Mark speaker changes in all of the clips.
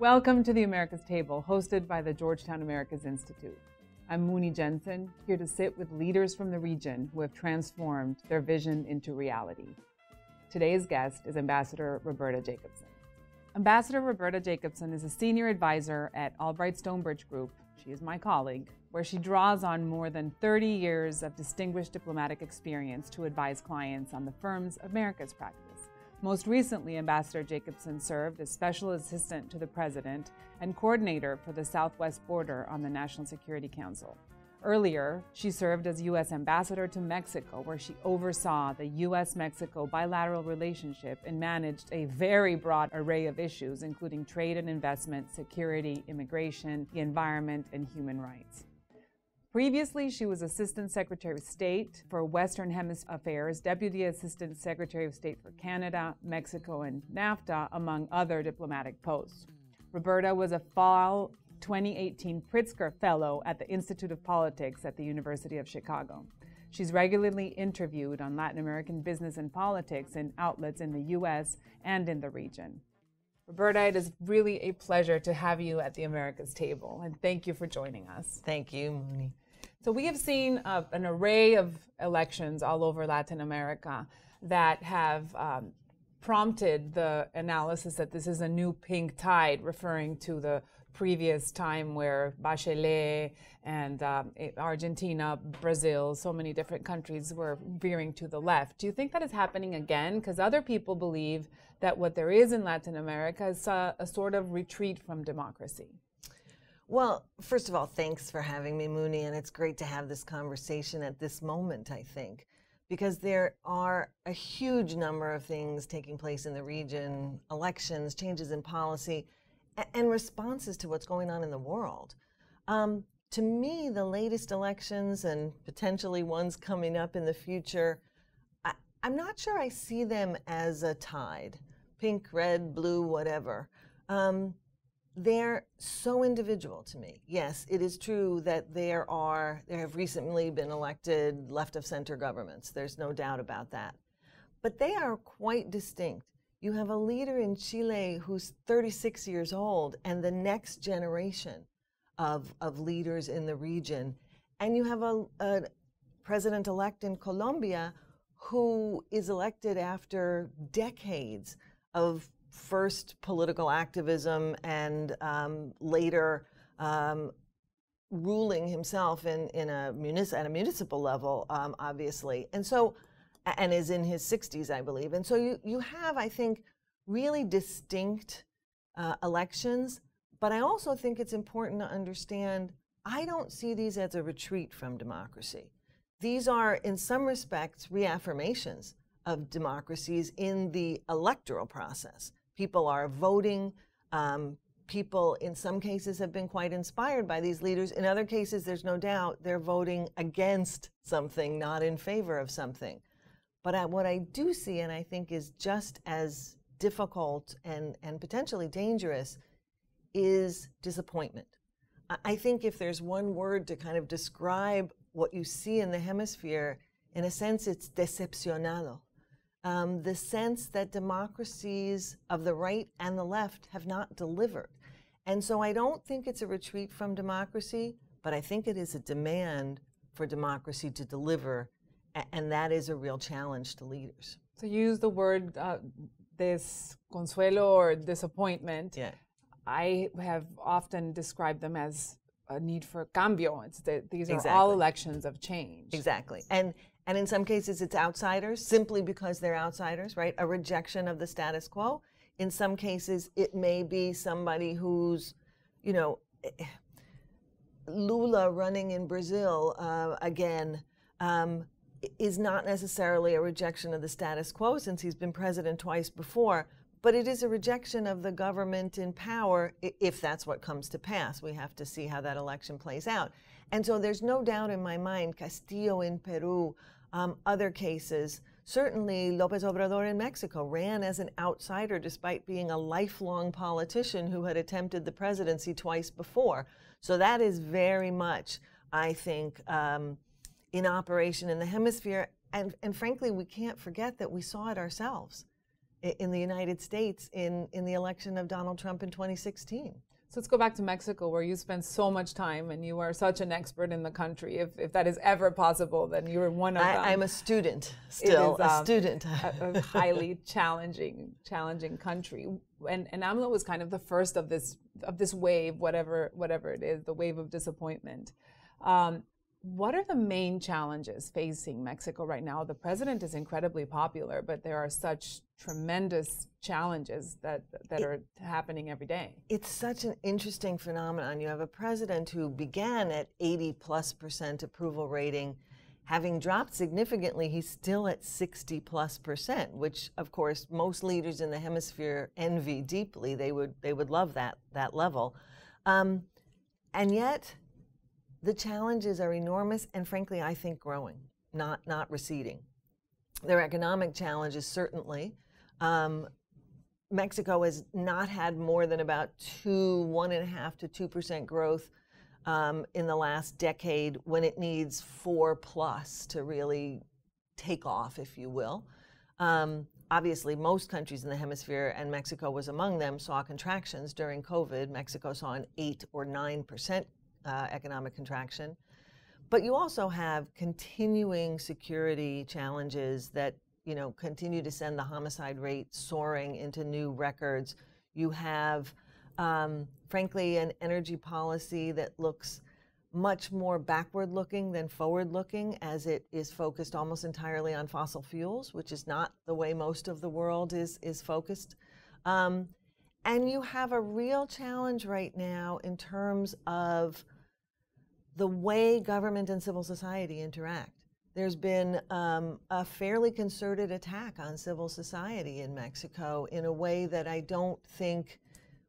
Speaker 1: Welcome to the Americas Table, hosted by the Georgetown Americas Institute. I'm Muni Jensen, here to sit with leaders from the region who have transformed their vision into reality. Today's guest is Ambassador Roberta Jacobson. Ambassador Roberta Jacobson is a senior advisor at Albright Stonebridge Group. She is my colleague, where she draws on more than 30 years of distinguished diplomatic experience to advise clients on the firm's Americas practice. Most recently, Ambassador Jacobson served as Special Assistant to the President and Coordinator for the Southwest Border on the National Security Council. Earlier, she served as U.S. Ambassador to Mexico, where she oversaw the U.S. Mexico bilateral relationship and managed a very broad array of issues, including trade and investment, security, immigration, the environment, and human rights. Previously, she was Assistant Secretary of State for Western Hemisphere Affairs, Deputy Assistant Secretary of State for Canada, Mexico, and NAFTA, among other diplomatic posts. Roberta was a fall 2018 Pritzker Fellow at the Institute of Politics at the University of Chicago. She's regularly interviewed on Latin American business and politics in outlets in the U.S. and in the region. Roberta, it is really a pleasure to have you at the Americas table, and thank you for joining us.
Speaker 2: Thank you, Muni.
Speaker 1: So, we have seen uh, an array of elections all over Latin America that have um, prompted the analysis that this is a new pink tide, referring to the previous time where Bachelet and um, Argentina, Brazil, so many different countries were veering to the left. Do you think that is happening again? Because other people believe that what there is in Latin America is a, a sort of retreat from democracy.
Speaker 2: Well, first of all, thanks for having me, Muni, and it's great to have this conversation at this moment, I think, because there are a huge number of things taking place in the region elections, changes in policy and responses to what's going on in the world. Um, to me, the latest elections and potentially ones coming up in the future, I, am not sure I see them as a tide pink, red, blue, whatever. Um, they're so individual to me. Yes, it is true that there are, there have recently been elected left of center governments. There's no doubt about that. But they are quite distinct. You have a leader in Chile who's 36 years old and the next generation of, of leaders in the region. And you have a, a president elect in Colombia who is elected after decades of first political activism and um, later um, ruling himself in, in a munic- at a municipal level, um, obviously. And so and is in his 60s, I believe. And so you, you have, I think, really distinct uh, elections. But I also think it's important to understand I don't see these as a retreat from democracy. These are, in some respects, reaffirmations of democracies in the electoral process. People are voting. Um, people, in some cases, have been quite inspired by these leaders. In other cases, there's no doubt they're voting against something, not in favor of something. But I, what I do see, and I think is just as difficult and, and potentially dangerous, is disappointment. I think if there's one word to kind of describe what you see in the hemisphere, in a sense, it's decepcionado. Um, the sense that democracies of the right and the left have not delivered. And so I don't think it's a retreat from democracy, but I think it is a demand for democracy to deliver and that is a real challenge to leaders.
Speaker 1: So you use the word uh, consuelo or disappointment.
Speaker 2: Yeah.
Speaker 1: I have often described them as a need for cambio. It's the, these are exactly. all elections of change.
Speaker 2: Exactly. And and in some cases it's outsiders simply because they're outsiders, right? A rejection of the status quo. In some cases it may be somebody who's, you know, eh, Lula running in Brazil uh, again. Um, is not necessarily a rejection of the status quo since he's been president twice before, but it is a rejection of the government in power if that's what comes to pass. We have to see how that election plays out. And so there's no doubt in my mind, Castillo in Peru, um, other cases, certainly Lopez Obrador in Mexico ran as an outsider despite being a lifelong politician who had attempted the presidency twice before. So that is very much, I think, um, in operation in the hemisphere. And, and frankly, we can't forget that we saw it ourselves. in the United States in, in the election of Donald Trump in 2016.
Speaker 1: So let's go back to Mexico, where you spent so much time and you are such an expert in the country. If, if that is ever possible, then you are one of
Speaker 2: I,
Speaker 1: them.
Speaker 2: I'm a student still, is, a um, student.
Speaker 1: a, a highly challenging, challenging country. And, and AMLO was kind of the first of this of this wave, whatever whatever it is, the wave of disappointment. Um, what are the main challenges facing Mexico right now? The president is incredibly popular, but there are such tremendous challenges that that it, are happening every day.
Speaker 2: It's such an interesting phenomenon. You have a president who began at 80 plus percent approval rating, having dropped significantly, he's still at 60 plus percent, which of course most leaders in the hemisphere envy deeply. They would they would love that that level. Um, and yet the challenges are enormous and frankly I think growing, not not receding. There are economic challenges certainly. Um, Mexico has not had more than about two, one and a half to two percent growth um, in the last decade when it needs four plus to really take off, if you will. Um, obviously, most countries in the hemisphere, and Mexico was among them, saw contractions during COVID. Mexico saw an eight or nine percent uh, economic contraction. But you also have continuing security challenges that you know continue to send the homicide rate soaring into new records. You have, um, frankly, an energy policy that looks much more backward looking than forward looking as it is focused almost entirely on fossil fuels, which is not the way most of the world is, is focused. Um, and you have a real challenge right now in terms of the way government and civil society interact. There's been um, a fairly concerted attack on civil society in Mexico in a way that I don't think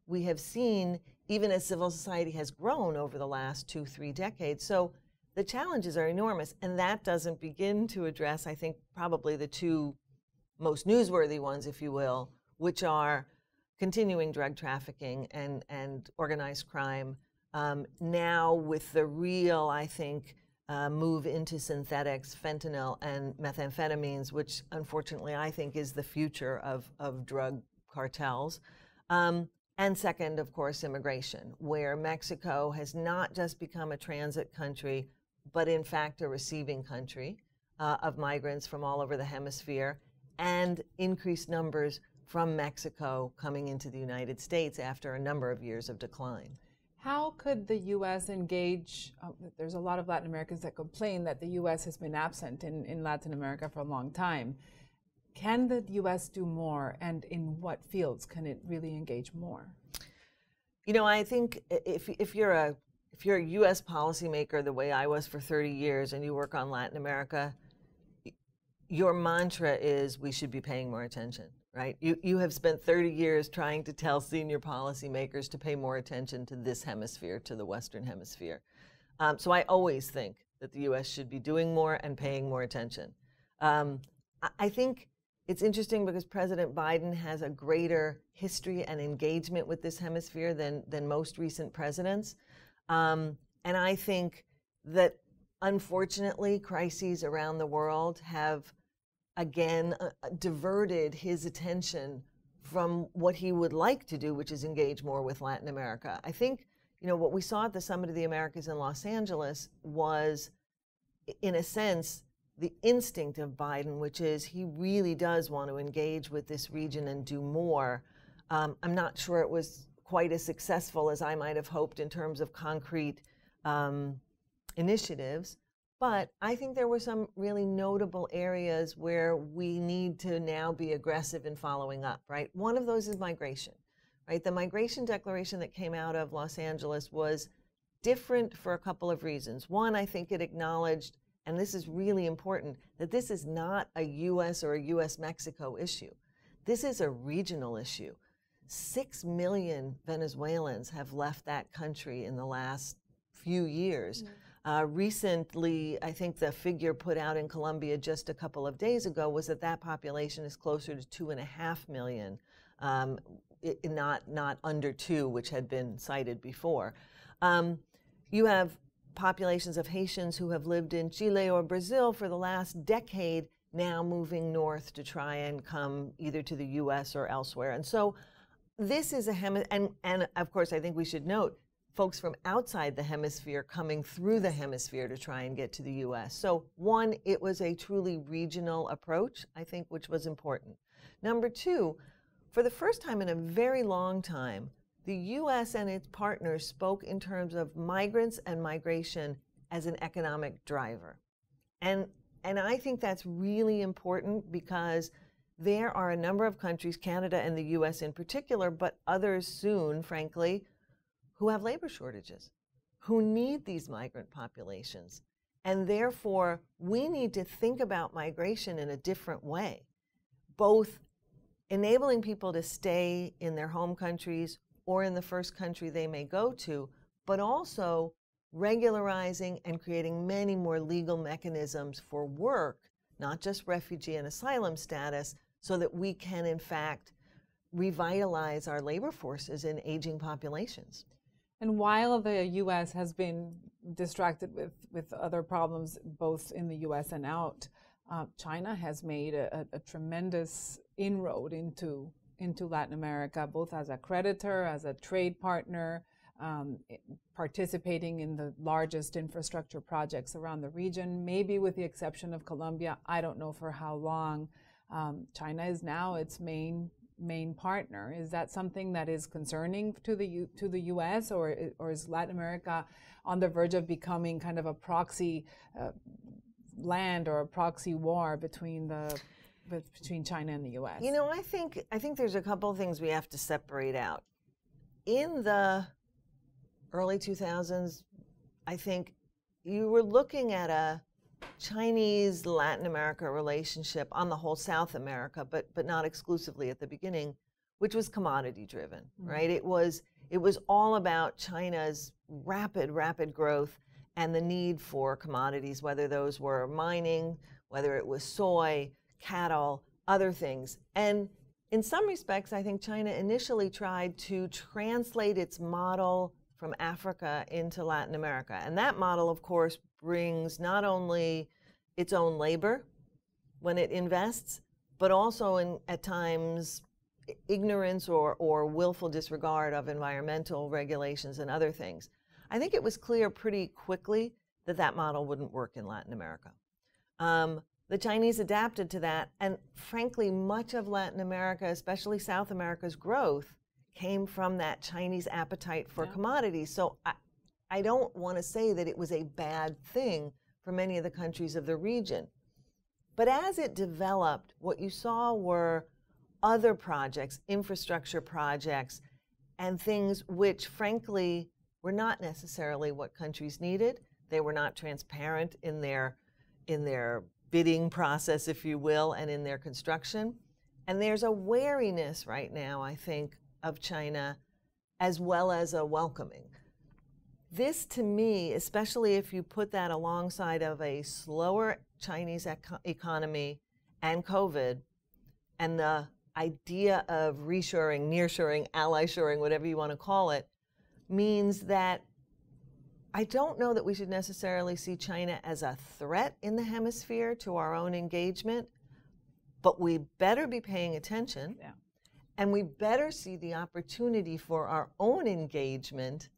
Speaker 2: we have seen, even as civil society has grown over the last two, three decades. So the challenges are enormous, and that doesn't begin to address, I think, probably the two most newsworthy ones, if you will, which are continuing drug trafficking and, and organized crime um, now, with the real, I think, uh, move into synthetics, fentanyl and methamphetamines, which unfortunately I think is the future of, of drug cartels. Um, and second, of course, immigration, where Mexico has not just become a transit country, but in fact a receiving country uh, of migrants from all over the hemisphere and increased numbers from Mexico coming into the United States after a number of years of decline.
Speaker 1: How could the U.S. engage? Uh, there's a lot of Latin Americans that complain that the U.S. has been absent in, in Latin America for a long time. Can the U.S. do more, and in what fields can it really engage more?
Speaker 2: You know, I think if, if you're a if you're a U.S. policymaker the way I was for 30 years, and you work on Latin America, your mantra is we should be paying more attention right? You, you have spent 30 years trying to tell senior policymakers to pay more attention to this hemisphere, to the Western Hemisphere. Um, so I always think that the U.S. should be doing more and paying more attention. Um, I, think it's interesting because President Biden has a greater history and engagement with this hemisphere than, than most recent presidents. Um, and I think that unfortunately, crises around the world have again uh, uh, diverted his attention from what he would like to do, which is engage more with Latin America. I think, you know, what we saw at the Summit of the Americas in Los Angeles was, in a sense, the instinct of Biden, which is he really does want to engage with this region and do more. Um, I'm not sure it was quite as successful as I might have hoped in terms of concrete um, initiatives. But I think there were some really notable areas where we need to now be aggressive in following up, right? One of those is migration, right? The migration declaration that came out of Los Angeles was different for a couple of reasons. One, I think it acknowledged, and this is really important, that this is not a US or a US Mexico issue. This is a regional issue. Six million Venezuelans have left that country in the last few years. Mm-hmm. Uh, recently, I think the figure put out in Colombia just a couple of days ago was that that population is closer to two and a half million, um, it, not not under two, which had been cited before. Um, you have populations of Haitians who have lived in Chile or Brazil for the last decade now moving north to try and come either to the US or elsewhere. And so this is a hem and and of course I think we should note folks from outside the hemisphere coming through the hemisphere to try and get to the US. So one it was a truly regional approach, I think which was important. Number 2, for the first time in a very long time, the US and its partners spoke in terms of migrants and migration as an economic driver. And and I think that's really important because there are a number of countries, Canada and the US in particular, but others soon, frankly, who have labor shortages, who need these migrant populations. And therefore, we need to think about migration in a different way, both enabling people to stay in their home countries or in the first country they may go to, but also regularizing and creating many more legal mechanisms for work, not just refugee and asylum status, so that we can, in fact, revitalize our labor forces in aging populations.
Speaker 1: And while the U.S. has been distracted with, with other problems, both in the U.S. and out, uh, China has made a, a, tremendous inroad into into Latin America, both as a creditor, as a trade partner, um, participating in the largest infrastructure projects around the region, maybe with the exception of Colombia. I don't know for how long. Um, China is now its main main partner. Is that something that is concerning to the U, to the U.S. or or is Latin America on the verge of becoming kind of a proxy uh, land or a proxy war between the between China and the U.S.?
Speaker 2: You know, I think I think there's a couple of things we have to separate out. In the early 2000s, I think you were looking at a Chinese Latin America relationship on the whole South America, but but not exclusively at the beginning, which was commodity driven, mm-hmm. right? It was it was all about China's rapid rapid growth and the need for commodities, whether those were mining, whether it was soy, cattle, other things. And in some respects, I think China initially tried to translate its model from Africa into Latin America. And that model, of course, brings not only its own labor when it invests, but also in, at times ignorance or, or willful disregard of environmental regulations and other things. I think it was clear pretty quickly that that model wouldn't work in Latin America. Um, the Chinese adapted to that, and frankly, much of Latin America, especially South America's growth, came from that Chinese appetite for yeah. commodities. So I, I don't want to say that it was a bad thing for many of the countries of the region. But as it developed, what you saw were other projects, infrastructure projects, and things which, frankly, were not necessarily what countries needed. They were not transparent in their, in their bidding process, if you will, and in their construction. And there's a wariness right now, I think, of China as well as a welcoming. This to me, especially if you put that alongside of a slower Chinese eco- economy and COVID and the idea of reshoring, nearshoring, ally shoring, whatever you want to call it, means that I don't know that we should necessarily see China as a threat in the hemisphere to our own engagement, but we better be paying attention. Yeah. And we better see the opportunity for our own engagement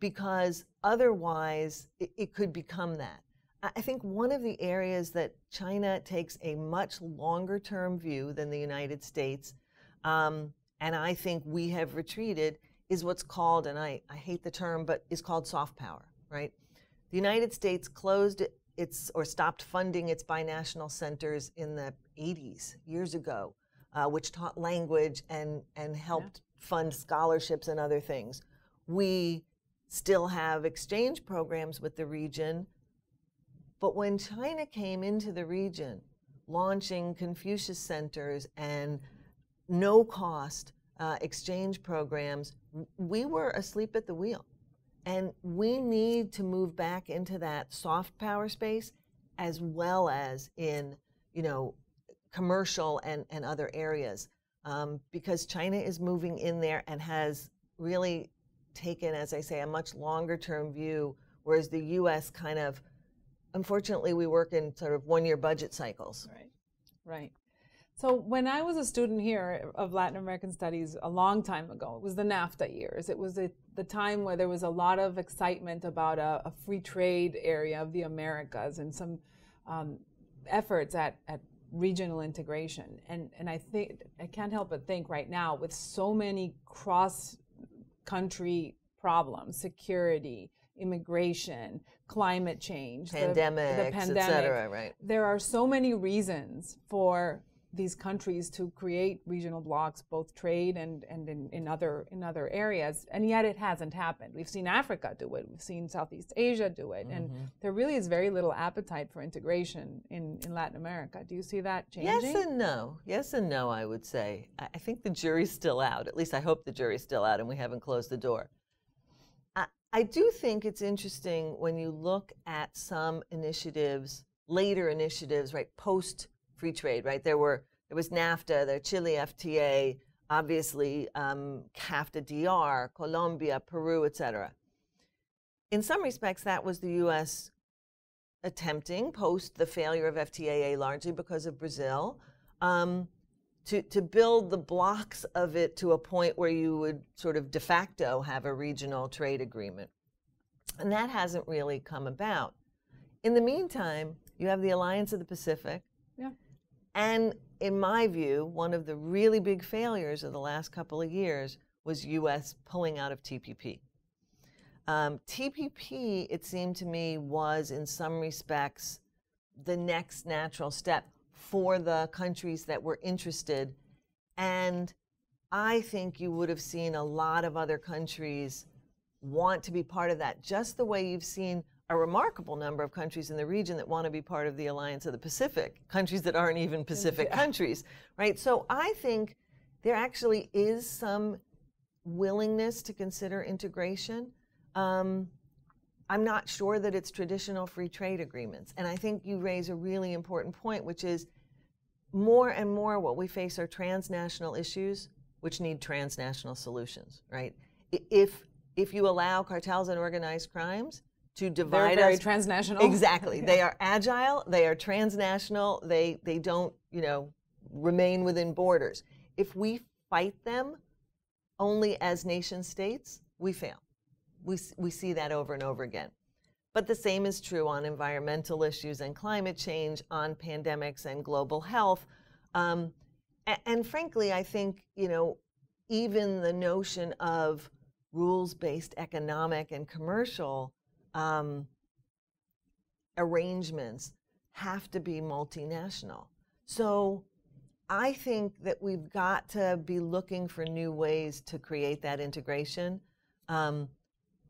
Speaker 2: because otherwise it, it, could become that. I think one of the areas that China takes a much longer term view than the United States, um, and I think we have retreated, is what's called, and I, I hate the term, but is called soft power, right? The United States closed its or stopped funding its binational centers in the 80s, years ago uh, which taught language and, and helped yeah. fund scholarships and other things. We still have exchange programs with the region, but when China came into the region, launching Confucius centers and no cost uh, exchange programs, we were asleep at the wheel. And we need to move back into that soft power space as well as in, you know, commercial and, and other areas um, because China is moving in there and has really taken, as I say, a much longer term view, whereas the US kind of, unfortunately, we work in sort of one year budget cycles.
Speaker 1: Right. Right. So when I was a student here of Latin American studies a long time ago, it was the NAFTA years. It was the time where there was a lot of excitement about a, a free trade area of the Americas and some um, efforts at, at regional integration. And, and I think I can't help but think right now with so many cross country problems, security, immigration, climate change,
Speaker 2: pandemic, the, the pandemic, cetera, right?
Speaker 1: There are so many reasons for these countries to create regional blocks, both trade and, and in, in, other, in other areas, and yet it hasn't happened. We've seen Africa do it, we've seen Southeast Asia do it, mm-hmm. and there really is very little appetite for integration in, in Latin America. Do you see that changing?
Speaker 2: Yes and no. Yes and no, I would say. I, I think the jury's still out. At least I hope the jury's still out and we haven't closed the door. I, I do think it's interesting when you look at some initiatives, later initiatives, right, post free trade, right? There were there was NAFTA, the Chile FTA, obviously um, CAFTA DR, Colombia, Peru, etc. In some respects, that was the U.S. attempting post the failure of FTAA, largely because of Brazil, um, to to build the blocks of it to a point where you would sort of de facto have a regional trade agreement, and that hasn't really come about. In the meantime, you have the Alliance of the Pacific and in my view, one of the really big failures of the last couple of years was US pulling out of TPP. Um, TPP, it seemed to me, was in some respects the next natural step for the countries that were interested. And I think you would have seen a lot of other countries want to be part of that, just the way you've seen a remarkable number of countries in the region that want to be part of the Alliance of the Pacific, countries that aren't even Pacific yeah. countries, right? So I think there actually is some willingness to consider integration. Um, I'm not sure that it's traditional free trade agreements. And I think you raise a really important point, which is more and more what we face are transnational issues which need transnational solutions, right? If if you allow cartels and organized crimes to divide
Speaker 1: They're very
Speaker 2: us.
Speaker 1: transnational.
Speaker 2: Exactly. yeah. They are agile. They are transnational. They they don't you know remain within borders. If we fight them only as nation states, we fail. We we see that over and over again. But the same is true on environmental issues and climate change, on pandemics and global health. Um, and, and frankly, I think you know even the notion of rules-based economic and commercial um, arrangements have to be multinational. So I think that we've got to be looking for new ways to create that integration. Um,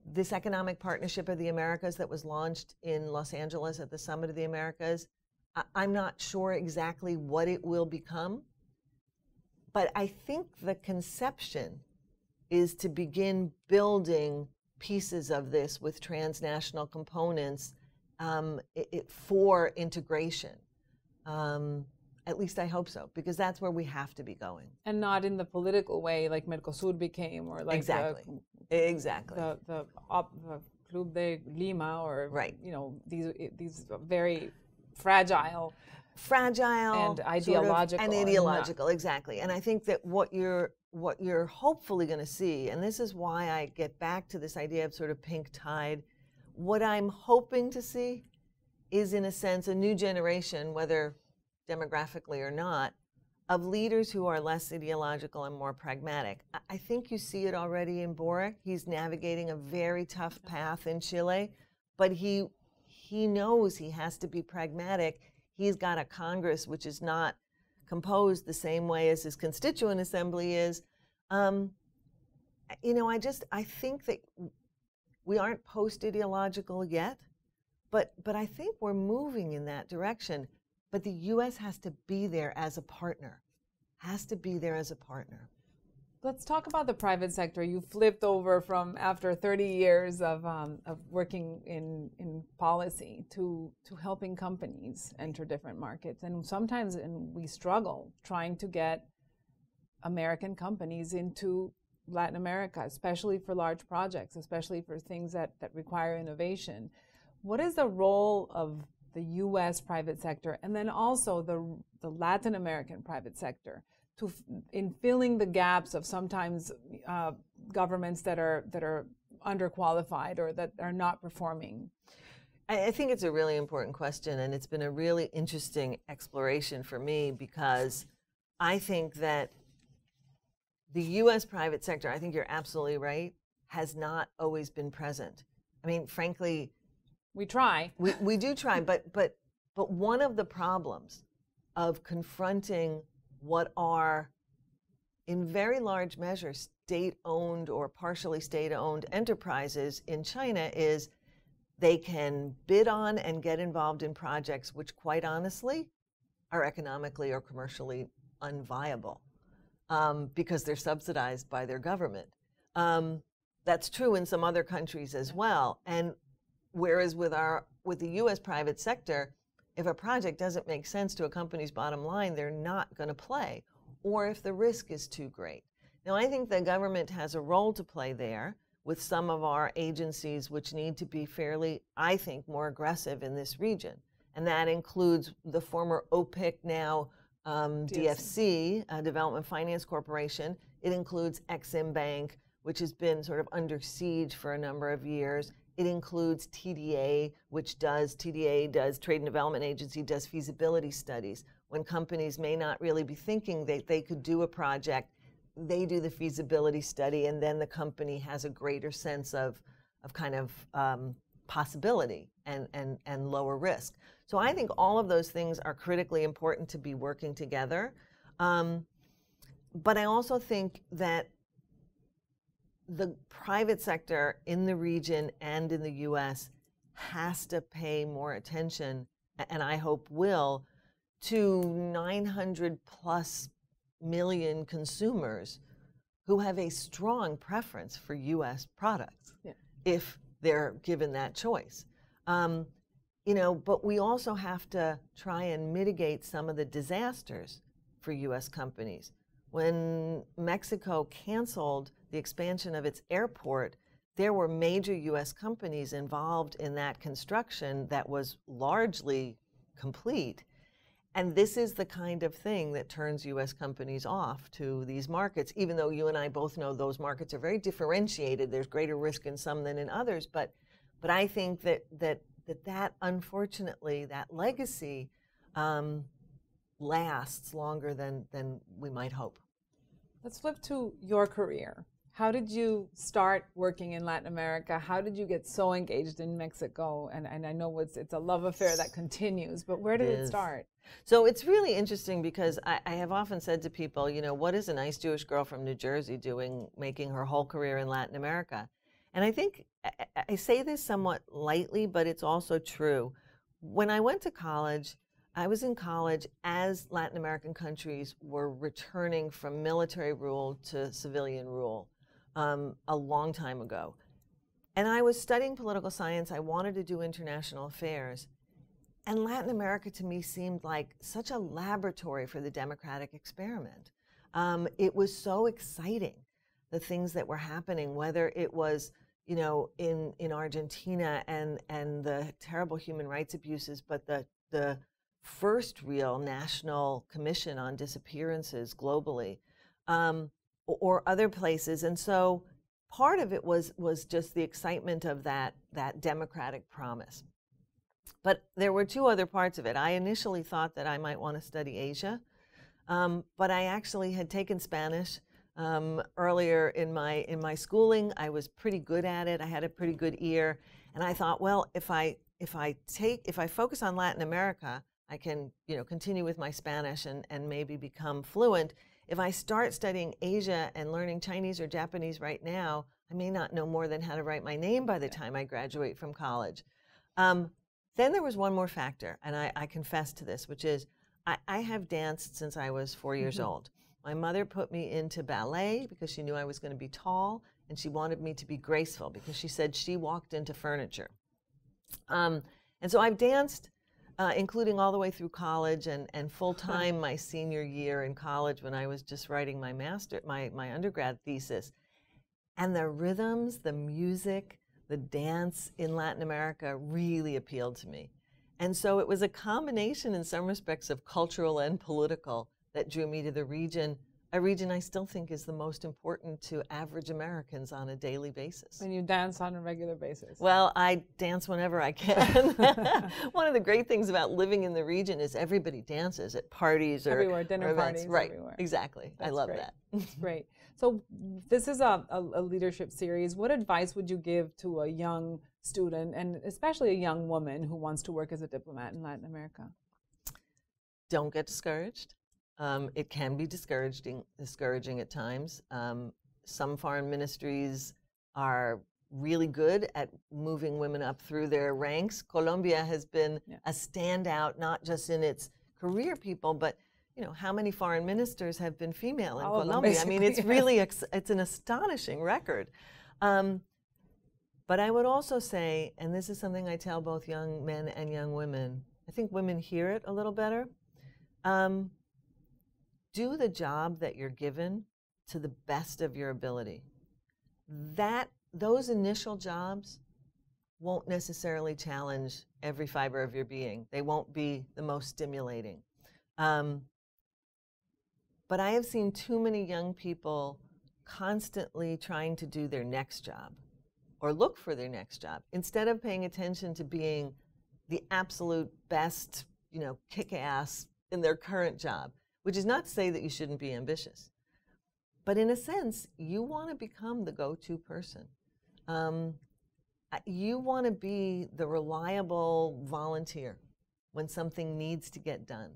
Speaker 2: this economic partnership of the Americas that was launched in Los Angeles at the Summit of the Americas, I- I'm not sure exactly what it will become, but I think the conception is to begin building pieces of this with transnational components um, it, it, for integration. Um, at least I hope so, because that's where we have to be going.
Speaker 1: And not in the political way like Mercosur became, or like
Speaker 2: exactly,
Speaker 1: the,
Speaker 2: exactly
Speaker 1: the the, op, the Club de Lima, or
Speaker 2: right.
Speaker 1: you know these these very fragile
Speaker 2: fragile
Speaker 1: and ideological
Speaker 2: sort of, and ideological exactly and i think that what you're what you're hopefully going to see, and this is why I get back to this idea of sort of pink tide, what I'm hoping to see is, in a sense, a new generation, whether demographically or not, of leaders who are less ideological and more pragmatic. I think you see it already in Boric. He's navigating a very tough path in Chile, but he he knows he has to be pragmatic. He's got a Congress which is not composed the same way as his constituent assembly is. Um, you know, I just I think that we aren't post ideological yet, but but I think we're moving in that direction. But the U.S. has to be there as a partner, has to be there as a partner.
Speaker 1: Let's talk about the private sector. You flipped over from after 30 years of, um, of working in, in policy to, to helping companies enter different markets. And sometimes and we struggle trying to get American companies into Latin America, especially for large projects, especially for things that, that require innovation. What is the role of the U.S. private sector, and then also the, the Latin American private sector to in filling the gaps of sometimes uh, governments that are that are underqualified or that are not performing?
Speaker 2: I, think it's a really important question, and it's been a really interesting exploration for me because I think that the U.S. private sector, I think you're absolutely right, has not always been present. I mean, frankly,
Speaker 1: we try.
Speaker 2: We, we do try, but but but one of the problems of confronting what are in very large measure state owned or partially state owned enterprises in China is they can bid on and get involved in projects which, quite honestly, are economically or commercially unviable um, because they're subsidized by their government. Um, that's true in some other countries as well. And whereas with our with the U.S. private sector, if a project doesn't make sense to a company's bottom line, they're not going to play, or if the risk is too great. Now, I think the government has a role to play there with some of our agencies, which need to be fairly, I think, more aggressive in this region. And that includes the former OPIC, now um, DFC, uh, Development Finance Corporation. It includes Exim Bank, which has been sort of under siege for a number of years. It includes TDA, which does, TDA does, Trade and Development Agency does feasibility studies. When companies may not really be thinking that they could do a project, they do the feasibility study, and then the company has a greater sense of, of kind of um, possibility and, and, and lower risk. So I think all of those things are critically important to be working together. Um, but I also think that the private sector in the region and in the US has to pay more attention, and I hope will, to 900 plus million consumers who have a strong preference for US products yeah. if they're given that choice. Um, you know, but we also have to try and mitigate some of the disasters for US companies. When Mexico canceled the expansion of its airport, there were major US companies involved in that construction that was largely complete. And this is the kind of thing that turns US companies off to these markets, even though you and I both know those markets are very differentiated. There's greater risk in some than in others. But, but I think that, that, that, that unfortunately, that legacy um, lasts longer than, than we might hope.
Speaker 1: Let's flip to your career. How did you start working in Latin America? How did you get so engaged in Mexico? And, and I know it's, it's a love affair that continues, but where did it, it start?
Speaker 2: So it's really interesting because I, I, have often said to people, you know, what is a nice Jewish girl from New Jersey doing, making her whole career in Latin America? And I think I, I say this somewhat lightly, but it's also true. When I went to college, I was in college as Latin American countries were returning from military rule to civilian rule um, a long time ago. And I was studying political science. I wanted to do international affairs. And Latin America to me seemed like such a laboratory for the democratic experiment. Um, it was so exciting, the things that were happening, whether it was, you know, in, in Argentina and, and the terrible human rights abuses, but the, the first real national commission on disappearances globally. Um, or other places. And so part of it was was just the excitement of that that democratic promise. But there were two other parts of it. I initially thought that I might want to study Asia, um, but I actually had taken Spanish um, earlier in my in my schooling. I was pretty good at it. I had a pretty good ear, and I thought, well, if I if I take if I focus on Latin America, I can you know continue with my Spanish and and maybe become fluent. If I start studying Asia and learning Chinese or Japanese right now, I may not know more than how to write my name by the time I graduate from college. Um, then there was one more factor, and I, I confess to this, which is I, I, have danced since I was 4 years mm-hmm. old. My mother put me into ballet because she knew I was going to be tall, and she wanted me to be graceful because she said she walked into furniture. Um, and so I've danced uh, including all the way through college and, and full time my senior year in college when I was just writing my master my, my undergrad thesis. And the rhythms, the music, the dance in Latin America really appealed to me. And so it was a combination, in some respects, of cultural and political that drew me to the region, a region I still think is the most important to average Americans on a daily basis.
Speaker 1: And you dance on a regular basis?
Speaker 2: Well, I dance whenever I can. One of the great things about living in the region is everybody dances at parties or
Speaker 1: everywhere, dinner
Speaker 2: or
Speaker 1: parties,
Speaker 2: right?
Speaker 1: Everywhere.
Speaker 2: Exactly.
Speaker 1: That's
Speaker 2: I love
Speaker 1: great.
Speaker 2: that.
Speaker 1: That's great. So this is a, a, a leadership series. What advice would you give to a young student, and especially a young woman who wants to work as a diplomat in Latin America?
Speaker 2: Don't get discouraged. Um, it can be discouraging, discouraging at times. Um, some foreign ministries are really good at moving women up through their ranks. Colombia has been
Speaker 1: Yeah.
Speaker 2: a standout, not just in its career people, but you know how many foreign ministers have been female in
Speaker 1: All
Speaker 2: Colombia. I mean, it's really ex- it's an astonishing record. Um, but I would also say, and this is something I tell both young men and young women, I think women hear it a little better. Um, do the job that you're given to the best of your ability. That those initial jobs won't necessarily challenge every fiber of your being. They won't be the most stimulating. Um, but I have seen too many young people constantly trying to do their next job or look for their next job instead of paying attention to being the absolute best, you know, kick ass in their current job, which is not to say that you shouldn't be ambitious. But in a sense, you want to become the go to person. Um, you want to be the reliable volunteer when something needs to get done.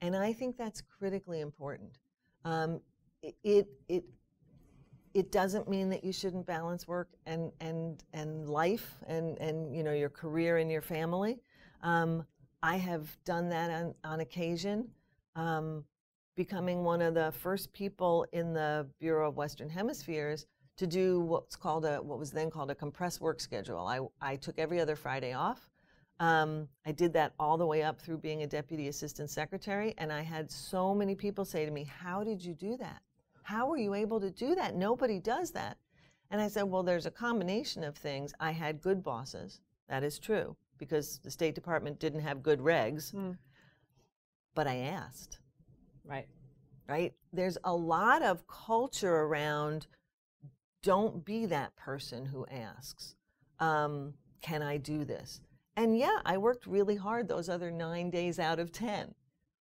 Speaker 2: And I think that's critically important. Um, it, it, it, doesn't mean that you shouldn't balance work and, and, and life and, and you know, your career and your family. Um, I have done that on, on occasion, um, becoming one of the first people in the Bureau of Western Hemispheres to do what's called a what was then called a compressed work schedule. I, I took every other Friday off. Um, I did that all the way up through being a deputy assistant secretary, and I had so many people say to me, "How did you do that? How were you able to do that? Nobody does that." And I said, "Well, there's a combination of things. I had good bosses. That is true because the State Department didn't have good regs,
Speaker 1: Mm.
Speaker 2: but I asked."
Speaker 1: Right.
Speaker 2: right? There's a lot of culture around don't be that person who asks, um, can I do this? And yeah, I worked really hard those other nine days out of 10,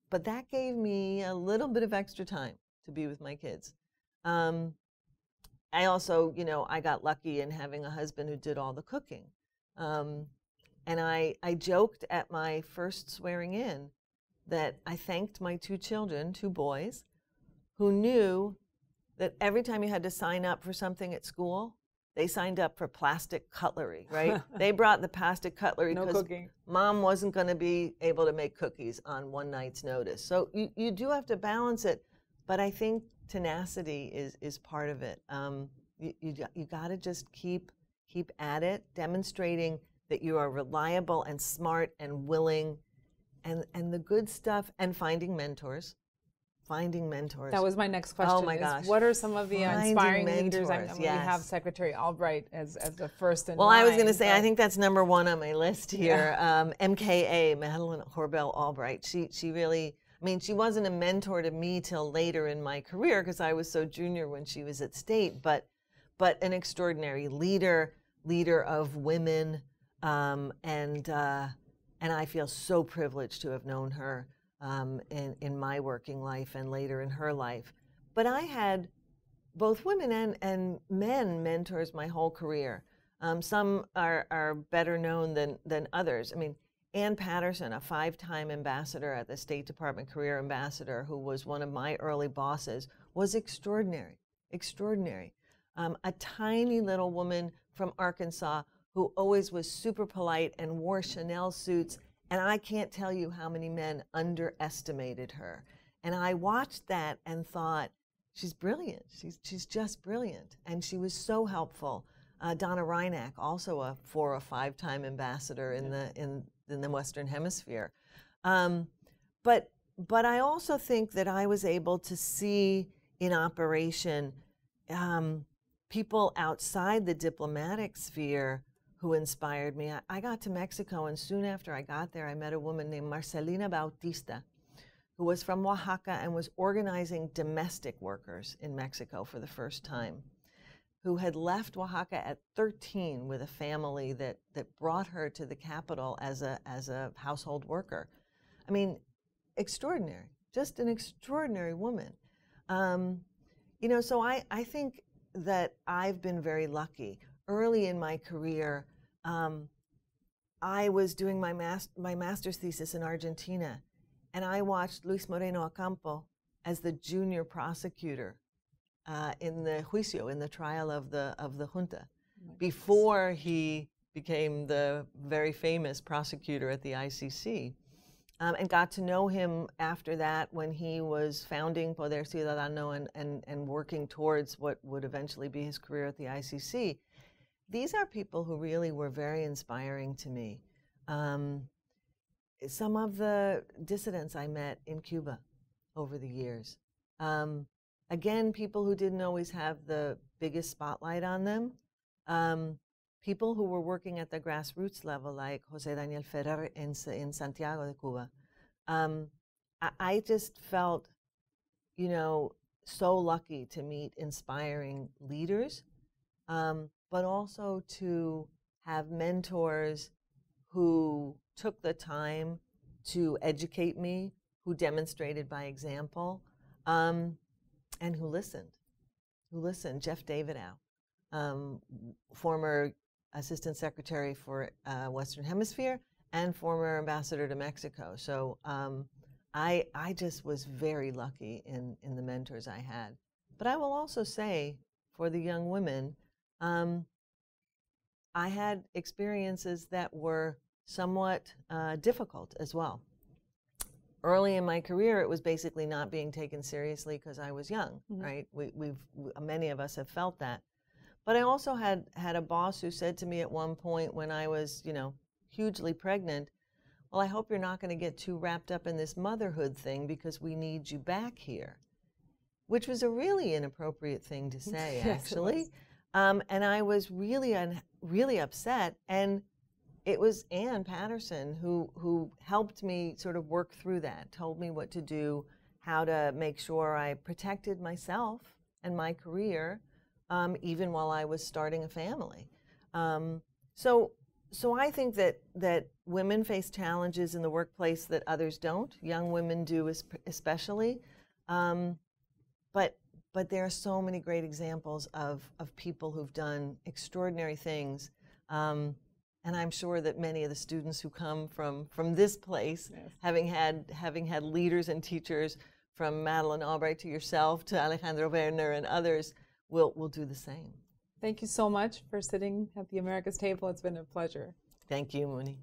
Speaker 2: but that gave me a little bit of extra time to be with my kids. Um, I also, you know, I got lucky in having a husband who did all the cooking. Um, and I, I joked at my first swearing in that I thanked my two children, two boys, who knew that every time you had to sign up for something at school, they signed up for plastic cutlery, right? they brought the plastic cutlery because
Speaker 1: cooking.
Speaker 2: mom wasn't going to be able to make cookies on one night's notice. So you, you do have to balance it, but I think tenacity is, is part of it. Um, you you, got- you got to just keep keep at it, demonstrating that you are reliable and smart and willing, and and the good stuff, and finding mentors, finding mentors.
Speaker 1: That was my next question.
Speaker 2: Oh my
Speaker 1: is
Speaker 2: gosh.
Speaker 1: What are some of the
Speaker 2: Finding
Speaker 1: inspiring leaders? I
Speaker 2: mentors,
Speaker 1: we have. Secretary Albright as, as the first in
Speaker 2: Well, I was going to say, I think that's number one on my list here. Um, MKA, Madeleine Korbel Albright. She, she really, I mean, she wasn't a mentor to me till later in my career because I was so junior when she was at state, but, but an extraordinary leader, leader of women, um, and, uh, and I feel so privileged to have known her um, in, in my working life and later in her life. But I had both women and, and men mentors my whole career. Um, some are, are better known than, than others. I mean, Anne Patterson, a five time ambassador at the State Department, career ambassador, who was one of my early bosses, was extraordinary, extraordinary. Um, a tiny little woman from Arkansas who always was super polite and wore Chanel suits. And I can't tell you how many men underestimated her. And I watched that and thought, she's brilliant. She's, she's just brilliant. And she was so helpful. Uh, Donna Hrinak, also a four or five time ambassador in the, in, in the Western Hemisphere. Um, but, but I also think that I was able to see in operation um, people outside the diplomatic sphere who inspired me. I, I got to Mexico, and soon after I got there, I met a woman named Marcelina Bautista, who was from Oaxaca and was organizing domestic workers in Mexico for the first time, who had left Oaxaca at 13 with a family that, that brought her to the capital as a, as a household worker. I mean, extraordinary, just an extraordinary woman. Um, you know, so I, I think that I've been very lucky. Early in my career, um, I was doing my, mas- my master's thesis in Argentina, and I watched Luis Moreno Ocampo as the junior prosecutor uh, in the juicio, in the trial of the, of the junta, oh before he became the very famous prosecutor at the ICC um, and got to know him after that when he was founding Poder Ciudadano and, and, and working towards what would eventually be his career at the ICC. These are people who really were very inspiring to me. Um, some of the dissidents I met in Cuba over the years. Um, again, people who didn't always have the biggest spotlight on them. Um, people who were working at the grassroots level, like Jose Daniel Ferrer in, in Santiago de Cuba, um, I, I, just felt, you know, so lucky to meet inspiring leaders, um, but also to have mentors who took the time to educate me, who demonstrated by example, um, and who listened. Who listened? Jeff Davidow, um, former Assistant Secretary for uh, Western Hemisphere and former ambassador to Mexico. So um, I, I just was very lucky in, in the mentors I had. But I will also say for the young women, um, I had experiences that were somewhat uh, difficult as well. Early in my career, it was basically not being taken seriously because I was young, mm-hmm. right? We, we've many of us have felt that. But I also had had a boss who said to me at one point when I was, you know, hugely pregnant, well, I hope you're not going to get too wrapped up in this motherhood thing because we need you back here, which was a really inappropriate thing to say, yes, actually. Um, and I was really, un- really upset. And it was Anne Patterson who who helped me sort of work through that, told me what to do, how to make sure I protected myself and my career, um, even while I was starting a family. Um, so, so I think that that women face challenges in the workplace that others don't. Young women do, especially. Um, but but there are so many great examples of of people who've done extraordinary things. Um, and I'm sure that many of the students who come from from this place, yes. having had having had leaders and teachers from Madeleine Albright to yourself to Alejandro Werner and others, will will do the same.
Speaker 1: Thank you so much for sitting at the America's table. It's been a pleasure.
Speaker 2: Thank you, Muni.